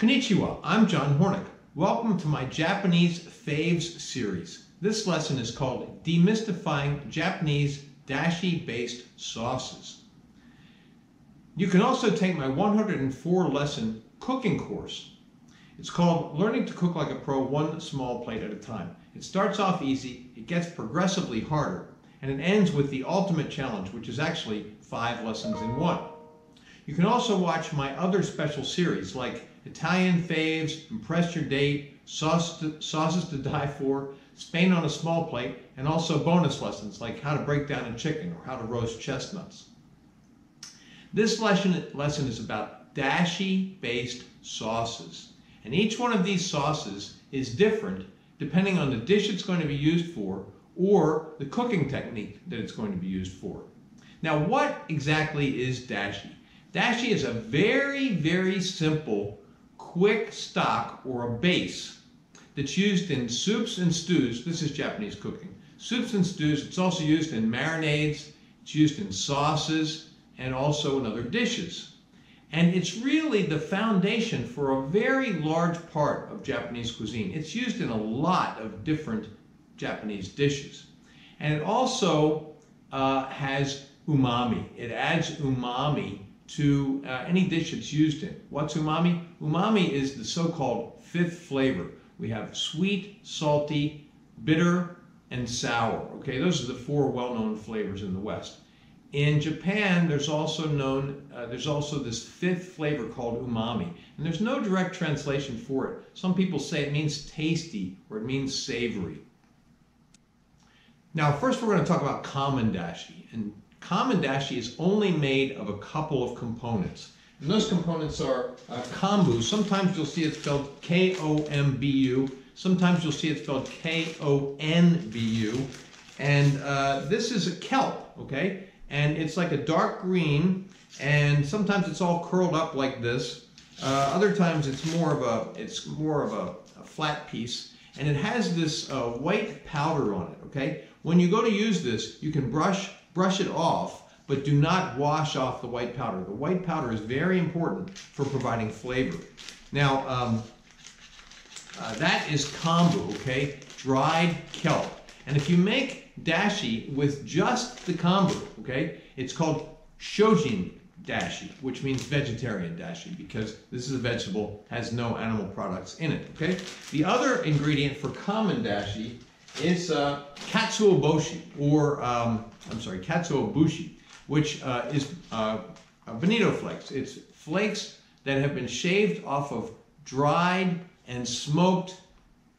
Konnichiwa, I'm John Hornick. Welcome to my Japanese Faves series. This lesson is called Demystifying Japanese Dashi-based Sauces. You can also take my 104 lesson cooking course. It's called Learning to Cook Like a Pro One Small Plate at a Time. It starts off easy, it gets progressively harder, and it ends with the ultimate challenge, which is actually five lessons in one. You can also watch my other special series like Italian Faves, Impress Your Date, Sauce to, Sauces to Die For, Spain on a Small Plate, and also bonus lessons like how to break down a chicken or how to roast chestnuts. This lesson, lesson is about dashi-based sauces. And each one of these sauces is different depending on the dish it's going to be used for or the cooking technique that it's going to be used for. Now, what exactly is dashi? Dashi is a very, very simple, quick stock or a base that's used in soups and stews. This is Japanese cooking. Soups and stews. It's also used in marinades. It's used in sauces and also in other dishes. And it's really the foundation for a very large part of Japanese cuisine. It's used in a lot of different Japanese dishes. And it also uh, has umami. It adds umami to uh, any dish it's used in. What's umami? Umami is the so-called fifth flavor. We have sweet, salty, bitter, and sour. Okay, those are the four well-known flavors in the West. In Japan, there's also known, uh, there's also this fifth flavor called umami, and there's no direct translation for it. Some people say it means tasty or it means savory. Now, first we're going to talk about common dashi, and Common dashi is only made of a couple of components. And those components are uh, kombu. Sometimes you'll see it spelled K-O-M-B-U. Sometimes you'll see it spelled K-O-N-B-U. And uh, this is a kelp, okay? And it's like a dark green, and sometimes it's all curled up like this. Uh, other times it's more of a it's more of a, a flat piece, and it has this uh, white powder on it. Okay, when you go to use this, you can brush brush it off, but do not wash off the white powder. The white powder is very important for providing flavor. Now, um, uh, that is kombu, okay? Dried kelp. And if you make dashi with just the kombu, okay, it's called shojin dashi, which means vegetarian dashi, because this is a vegetable, has no animal products in it, okay? The other ingredient for common dashi is uh, katsuoboshi, or um, I'm sorry, katsuobushi, which uh, is uh, bonito flakes. It's flakes that have been shaved off of dried and smoked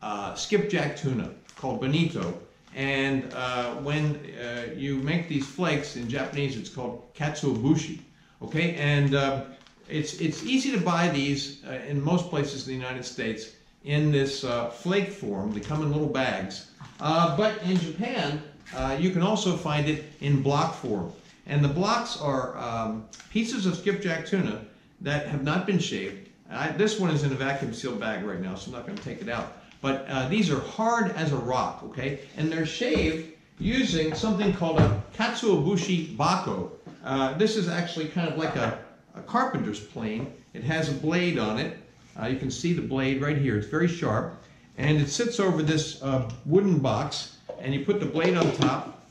uh, skipjack tuna called bonito. And uh, when uh, you make these flakes in Japanese, it's called katsuobushi. Okay, and uh, it's it's easy to buy these uh, in most places in the United States in this uh, flake form. They come in little bags. Uh, but in Japan, uh, you can also find it in block form. And the blocks are um, pieces of skipjack tuna that have not been shaved. I, this one is in a vacuum sealed bag right now, so I'm not going to take it out. But uh, these are hard as a rock, okay? And they're shaved using something called a katsuobushi bako. Uh, this is actually kind of like a, a carpenter's plane. It has a blade on it, uh, you can see the blade right here. It's very sharp. And it sits over this uh, wooden box. And you put the blade on top.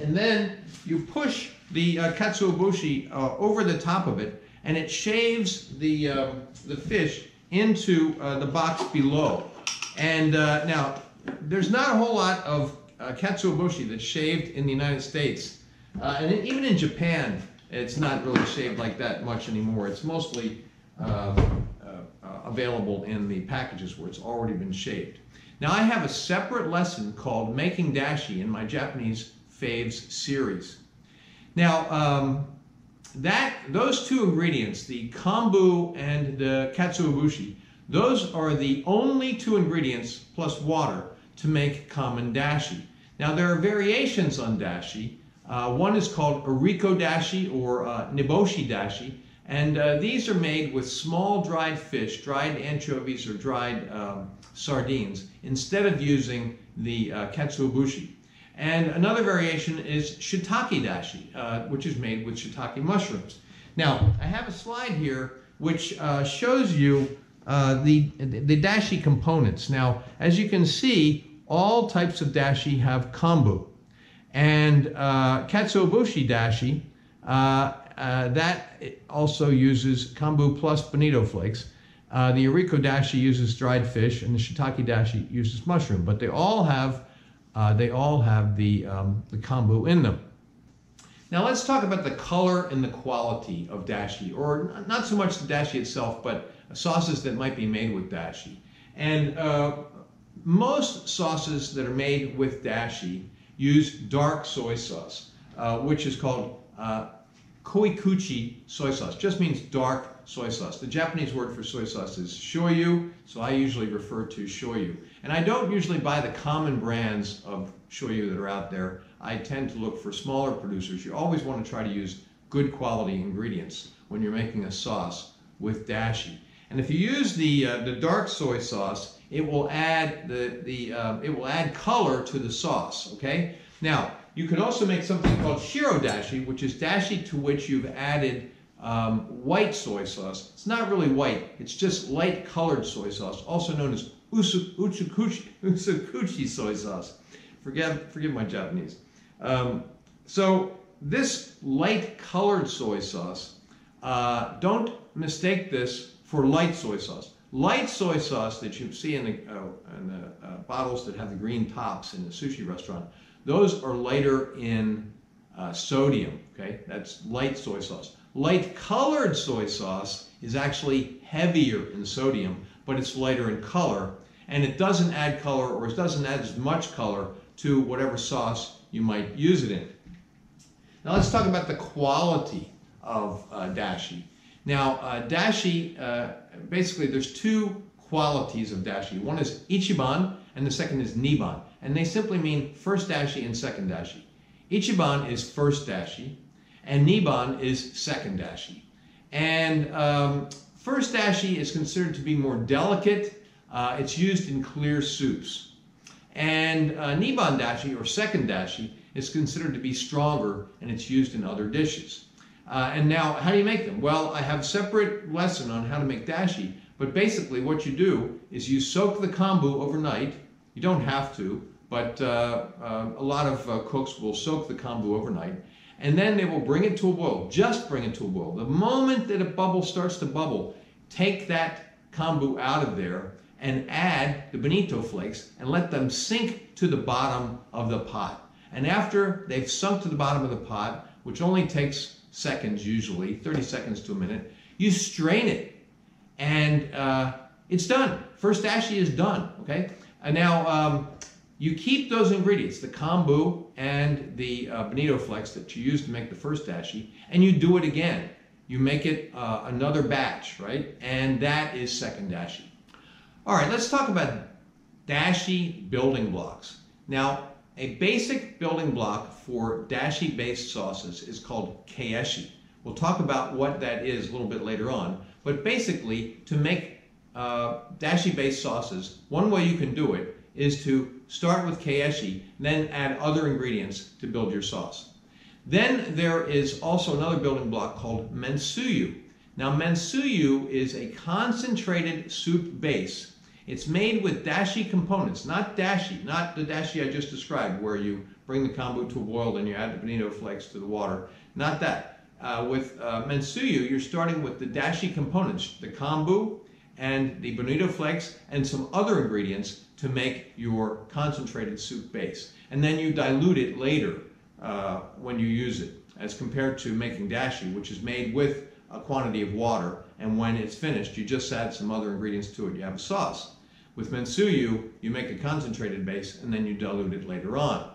And then you push the uh, katsuobushi uh, over the top of it. And it shaves the, um, the fish into uh, the box below. And uh, now, there's not a whole lot of uh, katsuobushi that's shaved in the United States. and even in Japan, it's not really shaved like that much anymore. It's mostly available in the packages where it's already been shaved. Now I have a separate lesson called Making Dashi in my Japanese Faves series. Now, um, that those two ingredients, the kombu and the katsuobushi, those are the only two ingredients plus water to make common dashi. Now there are variations on dashi. Uh, one is called iriko dashi or uh, niboshi dashi, and uh, these are made with small dried fish, dried anchovies or dried um, sardines, instead of using the uh, katsuobushi. And another variation is shiitake dashi, uh, which is made with shiitake mushrooms. Now, I have a slide here which uh, shows you uh, the, the dashi components. Now, as you can see, all types of dashi have kombu. And uh, katsuobushi dashi, uh, that also uses kombu plus bonito flakes. Uh, the Iriko dashi uses dried fish, and the shiitake dashi uses mushroom. But they all have, uh, they all have the, um, the kombu in them. Now let's talk about the color and the quality of dashi, or not so much the dashi itself, but sauces that might be made with dashi. And uh, most sauces that are made with dashi use dark soy sauce, uh, which is called uh, koikuchi soy sauce. Just means dark soy sauce. The Japanese word for soy sauce is shoyu, so I usually refer to shoyu. And I don't usually buy the common brands of shoyu that are out there. I tend to look for smaller producers. You always want to try to use good quality ingredients when you're making a sauce with dashi. And if you use the uh, the dark soy sauce, it will add the the uh, it will add color to the sauce. Okay. Now you can also make something called shiro dashi, which is dashi to which you've added um, white soy sauce. It's not really white. It's just light colored soy sauce, also known as usu, usukuchi, usukuchi soy sauce. Forgive, forgive my Japanese. Um, so this light colored soy sauce, uh, don't mistake this for light soy sauce. Light soy sauce that you see in the, uh, in the uh, bottles that have the green tops in the sushi restaurant, those are lighter in uh, sodium, okay? That's light soy sauce. Light colored soy sauce is actually heavier in sodium, but it's lighter in color, and it doesn't add color or it doesn't add as much color to whatever sauce you might use it in. Now let's talk about the quality of uh, dashi. Now uh, dashi, uh, basically there's two qualities of dashi. One is ichiban and the second is niban. And they simply mean first dashi and second dashi. Ichiban is first dashi and niban is second dashi. And um, first dashi is considered to be more delicate. Uh, it's used in clear soups. And uh, Niban dashi, or second dashi, is considered to be stronger and it's used in other dishes. Uh, and now, how do you make them? Well, I have a separate lesson on how to make dashi, but basically what you do is you soak the kombu overnight. You don't have to, but uh, uh, a lot of uh, cooks will soak the kombu overnight, and then they will bring it to a boil, just bring it to a boil. The moment that a bubble starts to bubble, take that kombu out of there and add the bonito flakes and let them sink to the bottom of the pot. And after they've sunk to the bottom of the pot, which only takes seconds usually, 30 seconds to a minute, you strain it and uh, it's done. First dashi is done, okay? And now um, you keep those ingredients, the kombu and the uh, bonito flakes that you used to make the first dashi, and you do it again. You make it uh, another batch, right? And that is second dashi. All right, let's talk about dashi building blocks. Now, a basic building block for dashi-based sauces is called kaeshi. We'll talk about what that is a little bit later on, but basically, to make uh, dashi-based sauces, one way you can do it is to start with kaeshi, then add other ingredients to build your sauce. Then there is also another building block called mentsuyu. Now, mentsuyu is a concentrated soup base it's made with dashi components, not dashi, not the dashi I just described, where you bring the kombu to a boil and you add the bonito flakes to the water. Not that. Uh, with uh, mentsuyu, you're starting with the dashi components, the kombu and the bonito flakes and some other ingredients to make your concentrated soup base. And then you dilute it later uh, when you use it, as compared to making dashi, which is made with a quantity of water, and when it's finished, you just add some other ingredients to it. You have a sauce. With mentsuyu, you make a concentrated base and then you dilute it later on.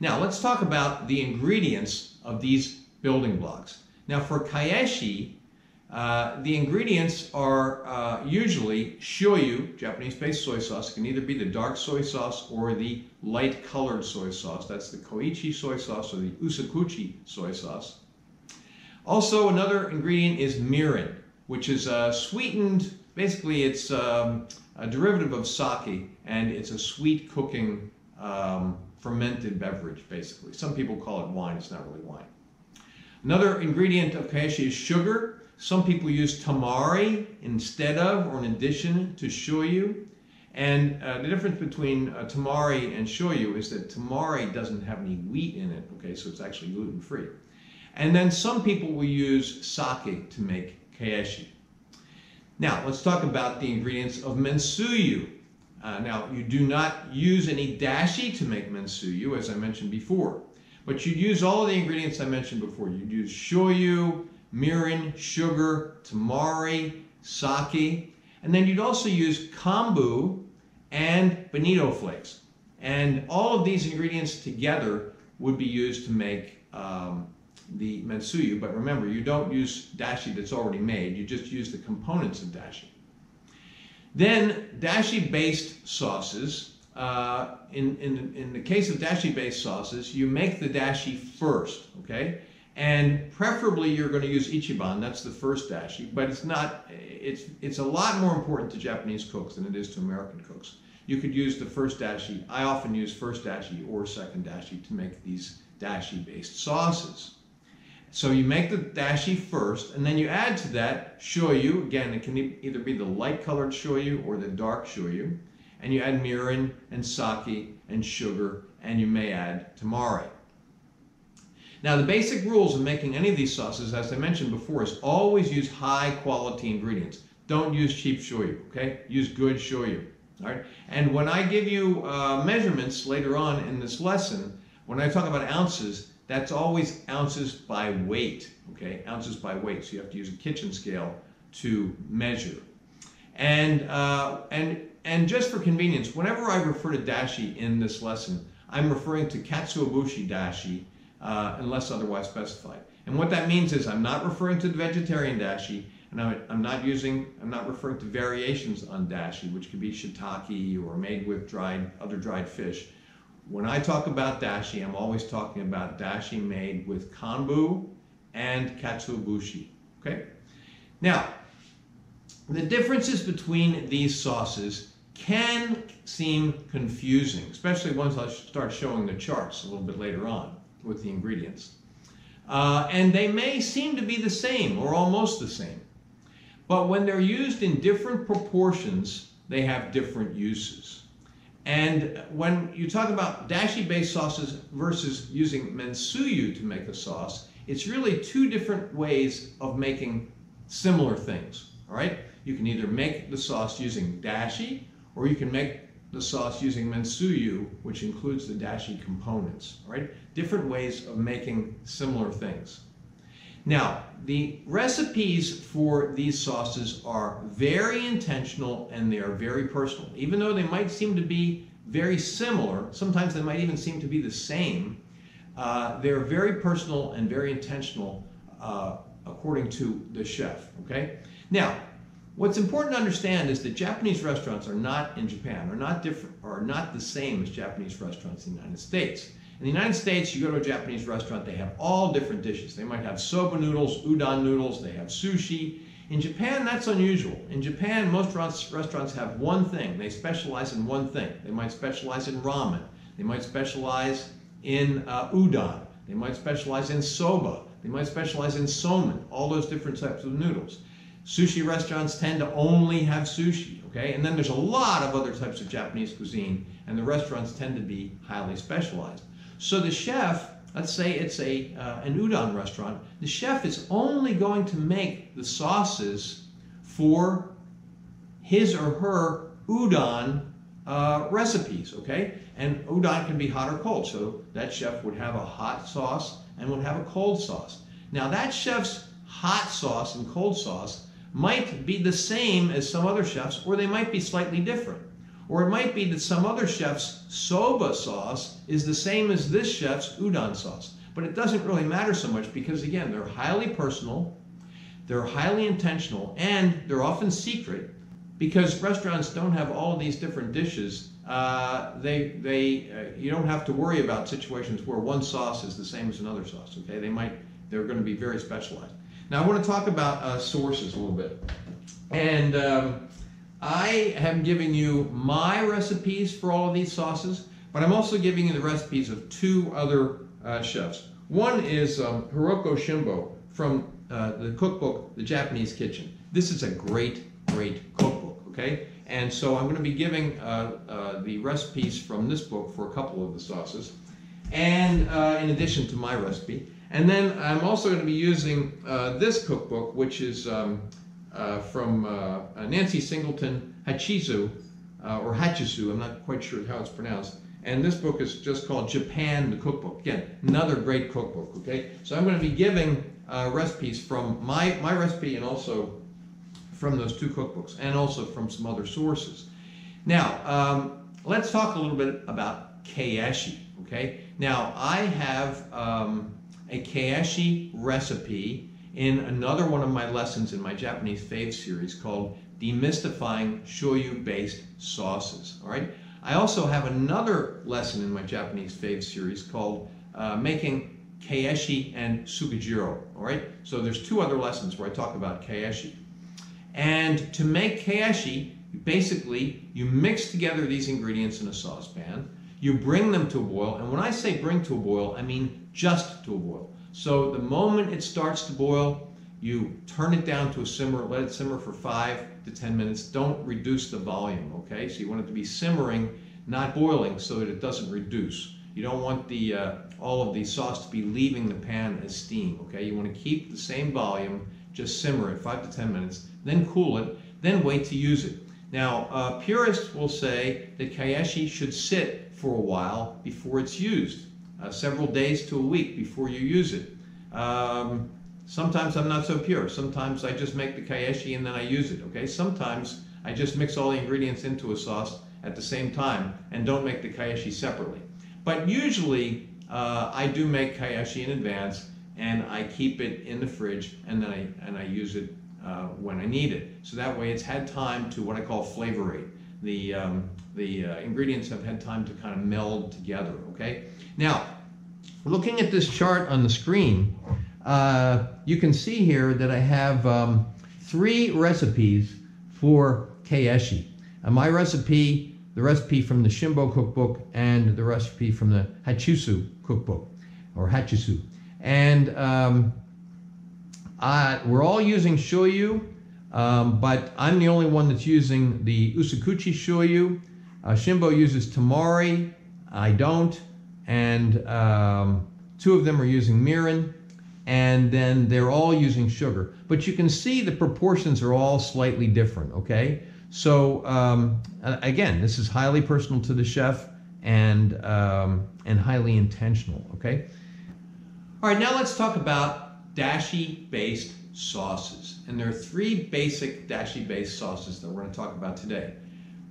Now, let's talk about the ingredients of these building blocks. Now, for kaeshi, uh, the ingredients are uh, usually shoyu, Japanese-based soy sauce. It can either be the dark soy sauce or the light-colored soy sauce. That's the koichi soy sauce or the usukuchi soy sauce. Also, another ingredient is mirin, which is a sweetened basically it's um, a derivative of sake and it's a sweet cooking um, fermented beverage basically. Some people call it wine, it's not really wine. Another ingredient of kaeshi is sugar. Some people use tamari instead of or in addition to shoyu. And uh, the difference between uh, tamari and shoyu is that tamari doesn't have any wheat in it, okay, so it's actually gluten free. And then some people will use sake to make keishi. Now, let's talk about the ingredients of mentsuyu. Uh, now, you do not use any dashi to make mentsuyu, as I mentioned before. But you'd use all of the ingredients I mentioned before. You'd use shoyu, mirin, sugar, tamari, sake, and then you'd also use kombu and bonito flakes. And all of these ingredients together would be used to make um, the mentsuyu. But remember, you don't use dashi that's already made. You just use the components of dashi. Then dashi-based sauces uh, in, in, in the case of dashi-based sauces, you make the dashi first, okay? And preferably you're going to use ichiban, that's the first dashi, but it's not, it's, it's a lot more important to Japanese cooks than it is to American cooks. You could use the first dashi. I often use first dashi or second dashi to make these dashi-based sauces. So you make the dashi first, and then you add to that shoyu. Again, it can either be the light-colored shoyu or the dark shoyu and you add mirin and sake and sugar, and you may add tamari. Now, the basic rules of making any of these sauces, as I mentioned before, is always use high quality ingredients. Don't use cheap shoyu, okay? Use good shoyu, all right? And when I give you uh, measurements later on in this lesson, when I talk about ounces, that's always ounces by weight, okay? Ounces by weight. So you have to use a kitchen scale to measure. And, uh, and and just for convenience, whenever I refer to dashi in this lesson, I'm referring to katsuobushi dashi uh, unless otherwise specified. And what that means is I'm not referring to the vegetarian dashi, and I'm, I'm not using, I'm not referring to variations on dashi, which could be shiitake or made with dried, other dried fish. When I talk about dashi, I'm always talking about dashi made with kombu and katsuobushi. Okay? Now, the differences between these sauces can seem confusing, especially once I start showing the charts a little bit later on with the ingredients. Uh, and they may seem to be the same or almost the same. But when they're used in different proportions, they have different uses. And when you talk about dashi-based sauces versus using mentsuyu to make a sauce, it's really two different ways of making similar things, all right? You can either make the sauce using dashi or you can make the sauce using mentsuyu, which includes the dashi components, right? Different ways of making similar things. Now, the recipes for these sauces are very intentional and they are very personal. Even though they might seem to be very similar, sometimes they might even seem to be the same, uh, they're very personal and very intentional uh, according to the chef, okay? Now, What's important to understand is that Japanese restaurants are not in Japan, are not different, are not the same as Japanese restaurants in the United States. In the United States, you go to a Japanese restaurant, they have all different dishes. They might have soba noodles, udon noodles, they have sushi. In Japan, that's unusual. In Japan, most restaurants have one thing. They specialize in one thing. They might specialize in ramen. They might specialize in uh, udon. They might specialize in soba. They might specialize in somen, all those different types of noodles. Sushi restaurants tend to only have sushi, okay? And then there's a lot of other types of Japanese cuisine, and the restaurants tend to be highly specialized. So the chef, let's say it's a uh, an udon restaurant, the chef is only going to make the sauces for his or her udon uh, recipes, okay? And udon can be hot or cold, so that chef would have a hot sauce and would have a cold sauce. Now that chef's hot sauce and cold sauce might be the same as some other chefs, or they might be slightly different. Or it might be that some other chef's soba sauce is the same as this chef's udon sauce. But it doesn't really matter so much because, again, they're highly personal, they're highly intentional, and they're often secret because restaurants don't have all these different dishes. Uh, they, they, uh, you don't have to worry about situations where one sauce is the same as another sauce. Okay, they might, they're going to be very specialized. Now I want to talk about uh, sources a little bit. And um, I am giving you my recipes for all of these sauces, but I'm also giving you the recipes of two other uh, chefs. One is um, Hiroko Shimbo from uh, the cookbook, The Japanese Kitchen. This is a great, great cookbook, okay? And so I'm going to be giving uh, uh, the recipes from this book for a couple of the sauces, and uh, in addition to my recipe. And then I'm also going to be using uh, this cookbook, which is um, uh, from Nancy Singleton Hachizu, or Hachisu, I'm not quite sure how it's pronounced. And this book is just called Japan, the Cookbook. Again, another great cookbook, okay? So I'm going to be giving uh, recipes from my, my recipe and also from those two cookbooks and also from some other sources. Now, um, let's talk a little bit about keishi, okay? Now, I have um, a keishi recipe in another one of my lessons in my Japanese fave series called Demystifying Shoyu-Based Sauces, all right? I also have another lesson in my Japanese fave series called uh, Making Keishi and Tsukijiro. All right, so there's two other lessons where I talk about Keishi. And to make Keishi, basically you mix together these ingredients in a saucepan, you bring them to a boil, and when I say bring to a boil, I mean just to a boil. So the moment it starts to boil, you turn it down to a simmer, let it simmer for five to 10 minutes. Don't reduce the volume, okay? So you want it to be simmering, not boiling, so that it doesn't reduce. You don't want the uh, all of the sauce to be leaving the pan as steam, okay? You want to keep the same volume, just simmer it five to 10 minutes, then cool it, then wait to use it. Now, uh, purists will say that keishi should sit for a while before it's used, uh, several days to a week before you use it. Um, Sometimes I'm not so pure. Sometimes I just make the keishi and then I use it, okay? Sometimes I just mix all the ingredients into a sauce at the same time and don't make the keishi separately. But usually uh, I do make keishi in advance and I keep it in the fridge and then I, and I use it uh, when I need it. So that way it's had time to what I call flavorate. The, um, the uh, ingredients have had time to kind of meld together, okay? Now, looking at this chart on the screen, uh, you can see here that I have um, three recipes for keishi. Uh, my recipe, the recipe from the Shimbo cookbook, and the recipe from the Hachisu cookbook, or Hachisu. And um, I, we're all using shoyu, um, but I'm the only one that's using the Usukuchi shoyu. Uh, Shimbo uses tamari, I don't, and um, two of them are using mirin and then they're all using sugar. But you can see the proportions are all slightly different, okay? So um, again, this is highly personal to the chef and, um, and highly intentional, okay? All right, now let's talk about dashi-based sauces. And there are three basic dashi-based sauces that we're going to talk about today.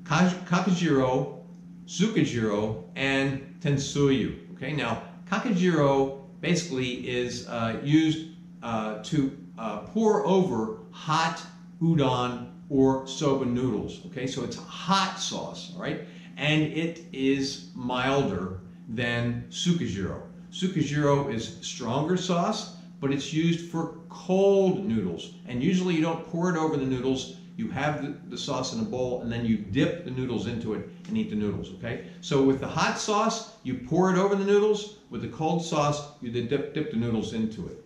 Kakejiro, Tsukijiro, and Tentsuyu. Okay, now Kakejiro basically is uh, used uh, to uh, pour over hot udon or soba noodles. Okay, so it's a hot sauce, all right? And it is milder than Tsukijiro. Tsukijiro is stronger sauce, but it's used for cold noodles. And usually you don't pour it over the noodles, you have the, the, sauce in a bowl and then you dip the noodles into it and eat the noodles, okay? So with the hot sauce, you pour it over the noodles. With the cold sauce, you dip, dip the noodles into it.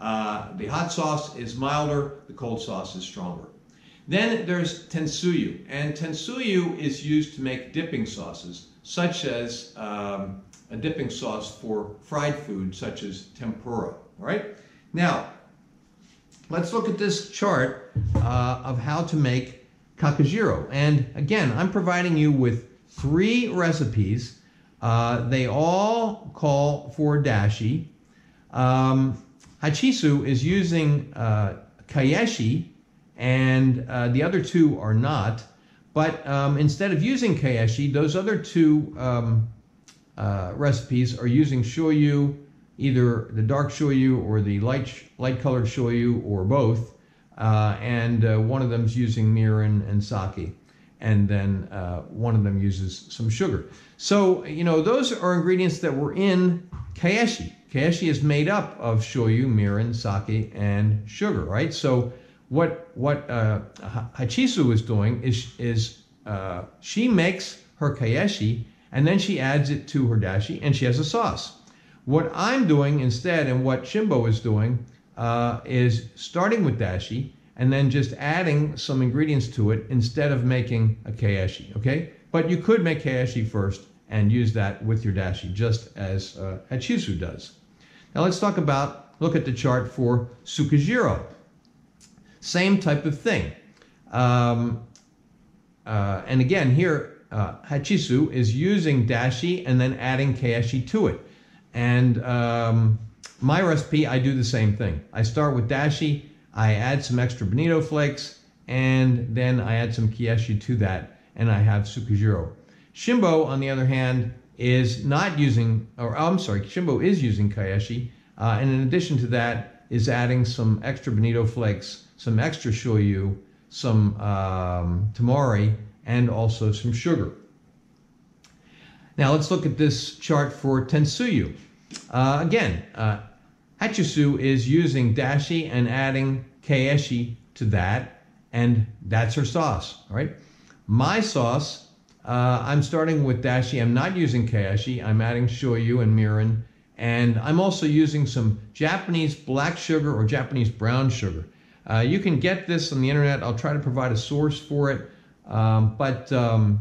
Uh, the hot sauce is milder, the cold sauce is stronger. Then there's tentsuyu, and tentsuyu is used to make dipping sauces, such as um, a dipping sauce for fried food, such as tempura, all right? Now, let's look at this chart uh, of how to make kakajiro. And again, I'm providing you with three recipes. Uh, they all call for dashi. Um, Hachisu is using uh, keishi, and uh, the other two are not. But um, instead of using keishi, those other two um, uh, recipes are using shoyu either the dark shoyu or the light light colored shoyu or both. Uh, and uh, one of them's using mirin and sake, and then uh, one of them uses some sugar. So you know those are ingredients that were in keishi. Keishi is made up of shoyu, mirin, sake, and sugar, right? So what what uh, Hachisu is doing is is uh, she makes her keishi and then she adds it to her dashi and she has a sauce. What I'm doing instead, and what Shimbo is doing, uh, is starting with dashi and then just adding some ingredients to it instead of making a keishi, okay? But you could make keishi first and use that with your dashi, just as uh, Hachisu does. Now let's talk about, look at the chart for Sukajiro. Same type of thing. Um, uh, and again, here, uh, Hachisu is using dashi and then adding keishi to it. And um, my recipe, I do the same thing. I start with dashi, I add some extra bonito flakes, and then I add some keishi to that, and I have tsukijiro. Shimbo, on the other hand, is not using, or I'm sorry, Shimbo is using keishi, uh, and in addition to that, is adding some extra bonito flakes, some extra shoyu, some um, tamari, and also some sugar. Now let's look at this chart for tentsuyu. Uh, again, uh, Hachisu is using dashi and adding keishi to that, and that's her sauce. All right. My sauce, uh, I'm starting with dashi. I'm not using keishi. I'm adding shoyu and mirin, and I'm also using some Japanese black sugar or Japanese brown sugar. Uh, you can get this on the internet. I'll try to provide a source for it. Um, but um,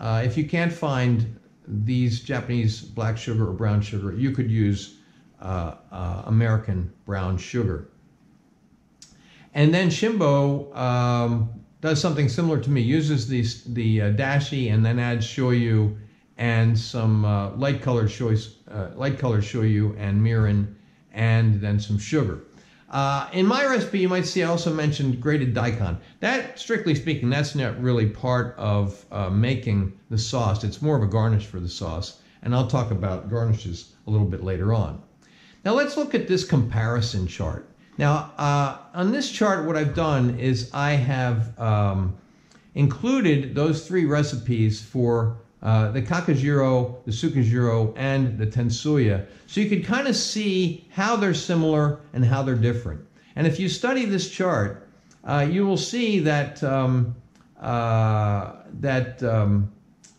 uh, if you can't find these Japanese black sugar or brown sugar, you could use uh, uh, American brown sugar. And then Shimbo um, does something similar to me, uses the, the uh, dashi and then adds shoyu and some uh, light colored shoyu, uh, light colored shoyu and mirin and then some sugar. Uh, in my recipe, you might see I also mentioned grated daikon. That, strictly speaking, that's not really part of uh, making the sauce. It's more of a garnish for the sauce, and I'll talk about garnishes a little bit later on. Now let's look at this comparison chart. Now, uh, on this chart, what I've done is I have um, included those three recipes for uh, the kakajiro, the tsukijiro, and the tensuya. So you can kind of see how they're similar and how they're different. And if you study this chart, uh, you will see that um, uh, that um,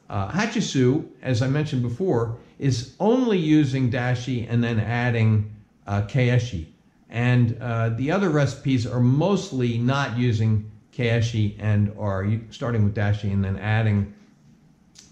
uh, Hachisu, as I mentioned before, is only using dashi and then adding uh, keishi. And uh, the other recipes are mostly not using keishi and are starting with dashi and then adding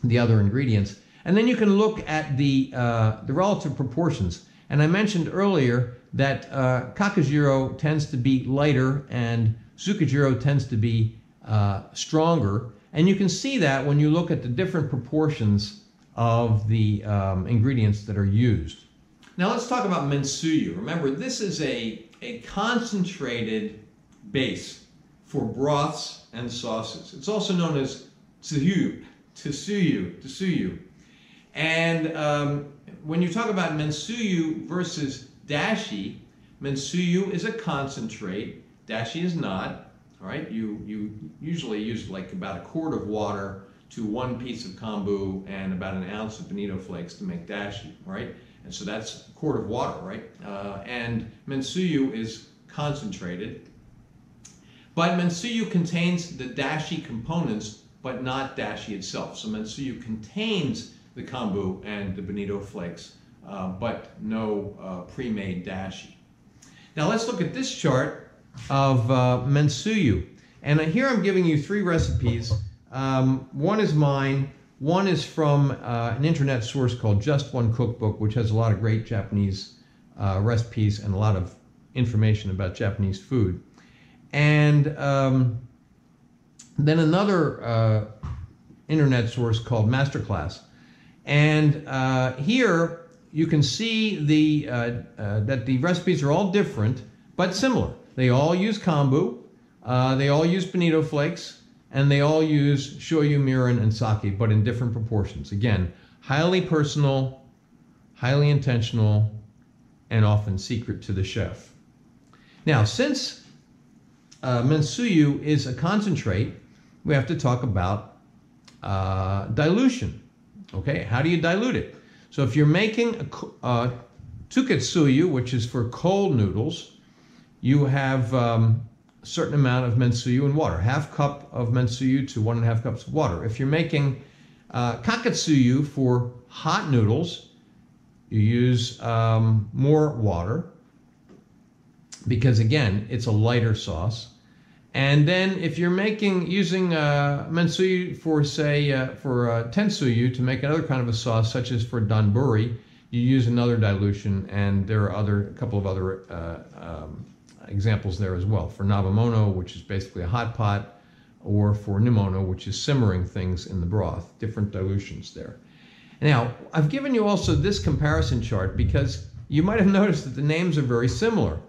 the other ingredients. And then you can look at the, uh, the relative proportions. And I mentioned earlier that uh, Kakajiro tends to be lighter and Tsukijiro tends to be uh, stronger. And you can see that when you look at the different proportions of the um, ingredients that are used. Now let's talk about mentsuyu. Remember, this is a, a concentrated base for broths and sauces. It's also known as tsuyu, tsuyu, tsuyu. And um, when you talk about mentsuyu versus dashi, mentsuyu is a concentrate, dashi is not. All right, you you usually use like about a quart of water to one piece of kombu and about an ounce of bonito flakes to make dashi, right? And so that's a quart of water, right? Uh, and mentsuyu is concentrated. But mentsuyu contains the dashi components, but not dashi itself. So mentsuyu contains the kombu and the bonito flakes, uh, but no uh, pre-made dashi. Now let's look at this chart of uh, mentsuyu. And here I'm giving you three recipes. Um, one is mine, one is from uh, an internet source called Just One Cookbook, which has a lot of great Japanese uh, recipes and a lot of information about Japanese food. And um, then another uh, internet source called Masterclass. And uh, here you can see the, uh, uh, that the recipes are all different, but similar. They all use kombu, uh, they all use bonito flakes, and they all use shoyu, mirin, and sake, but in different proportions. Again, highly personal, highly intentional, and often secret to the chef. Now, since uh, mentsuyu is a concentrate, we have to talk about uh, dilution. Okay, how do you dilute it? So if you're making a uh, tsuketsuyu, which is for cold noodles, you have um, a certain amount of mentsuyu in water, half cup of mentsuyu to one and a half cups of water. If you're making uh, kaketsuyu for hot noodles, you use um, more water. because again, it's a lighter sauce. And then if you're making using uh, mentsuyu for say uh, for uh, tentsuyu to make another kind of a sauce, such as for danburi, you use another dilution, and there are other a couple of other uh, um, examples there as well. For nabemono, which is basically a hot pot, or for nimono, which is simmering things in the broth, different dilutions there. Now, I've given you also this comparison chart because you might have noticed that the names are very similar.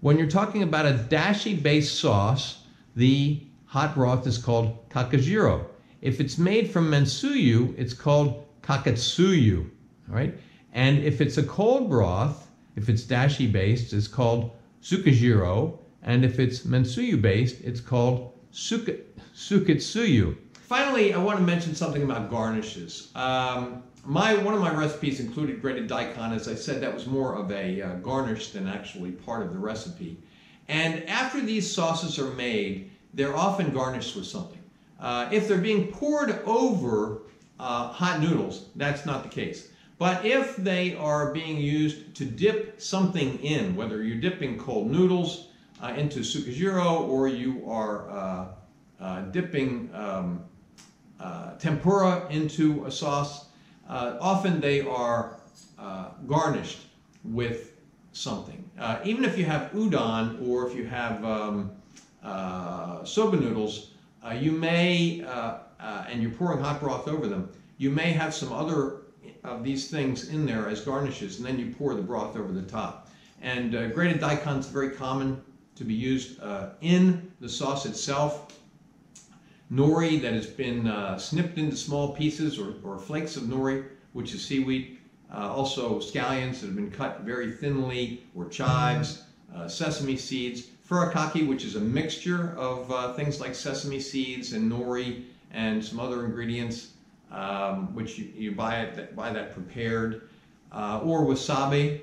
When you're talking about a dashi-based sauce, the hot broth is called kakajiro. If it's made from mentsuyu, it's called kakatsuyu, all right? And if it's a cold broth, if it's dashi based, it's called sukajiro. And if it's mentsuyu based, it's called suka, sukitsuyu. Finally, I want to mention something about garnishes. Um, my one of my recipes included grated daikon. As I said, that was more of a uh, garnish than actually part of the recipe. And after these sauces are made, they're often garnished with something. Uh, if they're being poured over uh, hot noodles, that's not the case. But if they are being used to dip something in, whether you're dipping cold noodles uh, into sukajiro or you are uh, uh, dipping um, uh, tempura into a sauce, often they are garnished with something. even if you have udon or if you have um, soba noodles, you may, and you're pouring hot broth over them, you may have some other of these things in there as garnishes, and then you pour the broth over the top. And uh, grated daikon is very common to be used uh, in the sauce itself. Nori that has been uh, snipped into small pieces or, or, flakes of nori, which is seaweed. Uh, also scallions that have been cut very thinly, or chives, uh, sesame seeds. Furikake, which is a mixture of uh, things like sesame seeds and nori and some other ingredients um, which you, you, buy it buy that prepared, uh, or wasabi,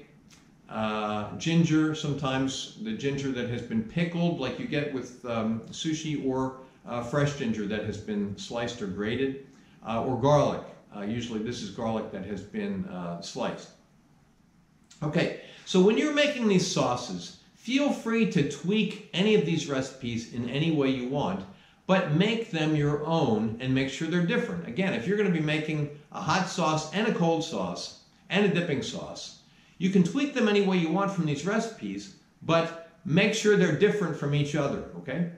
uh, ginger. Sometimes the ginger that has been pickled, like you get with um, sushi, or uh, fresh ginger that has been sliced or grated, or garlic. Uh, usually, this is garlic that has been uh, sliced. Okay, so when you're making these sauces, feel free to tweak any of these recipes in any way you want but make them your own and make sure they're different. Again, if you're going to be making a hot sauce and a cold sauce and a dipping sauce, you can tweak them any way you want from these recipes, but make sure they're different from each other, okay?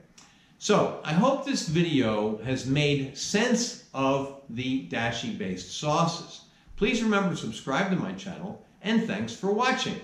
So, I hope this video has made sense of the dashi-based sauces. Please remember to subscribe to my channel, and thanks for watching.